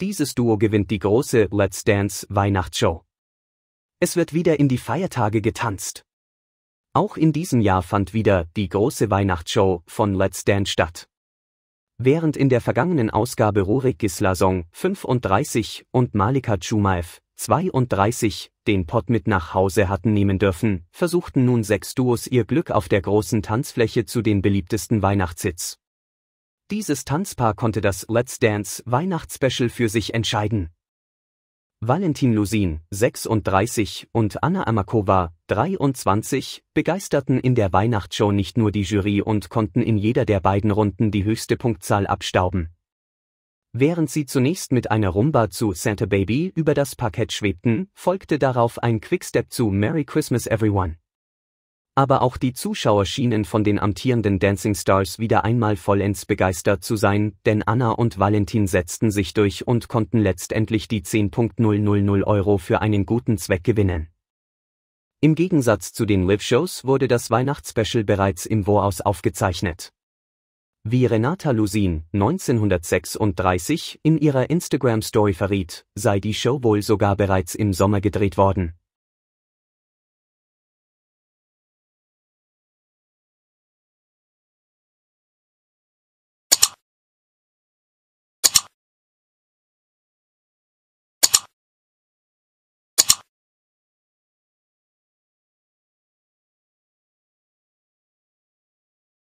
Dieses Duo gewinnt die große Let's Dance Weihnachtsshow. Es wird wieder in die Feiertage getanzt. Auch in diesem Jahr fand wieder die große Weihnachtsshow von Let's Dance statt. Während in der vergangenen Ausgabe Rurik Gislason 35 und Malika Chumaev 32 den Pott mit nach Hause hatten nehmen dürfen, versuchten nun sechs Duos ihr Glück auf der großen Tanzfläche zu den beliebtesten Weihnachtshits. Dieses Tanzpaar konnte das Let's Dance Weihnachtsspecial für sich entscheiden. Valentin Lusin, 36, und Anna Amakova, 23, begeisterten in der Weihnachtsshow nicht nur die Jury und konnten in jeder der beiden Runden die höchste Punktzahl abstauben. Während sie zunächst mit einer Rumba zu Santa Baby über das Parkett schwebten, folgte darauf ein Quickstep zu Merry Christmas Everyone. Aber auch die Zuschauer schienen von den amtierenden Dancing Stars wieder einmal vollends begeistert zu sein, denn Anna und Valentin setzten sich durch und konnten letztendlich die 10.000 Euro für einen guten Zweck gewinnen. Im Gegensatz zu den Live-Shows wurde das Weihnachtsspecial bereits im Voraus aufgezeichnet. Wie Renata Lusin 1936 in ihrer Instagram-Story verriet, sei die Show wohl sogar bereits im Sommer gedreht worden.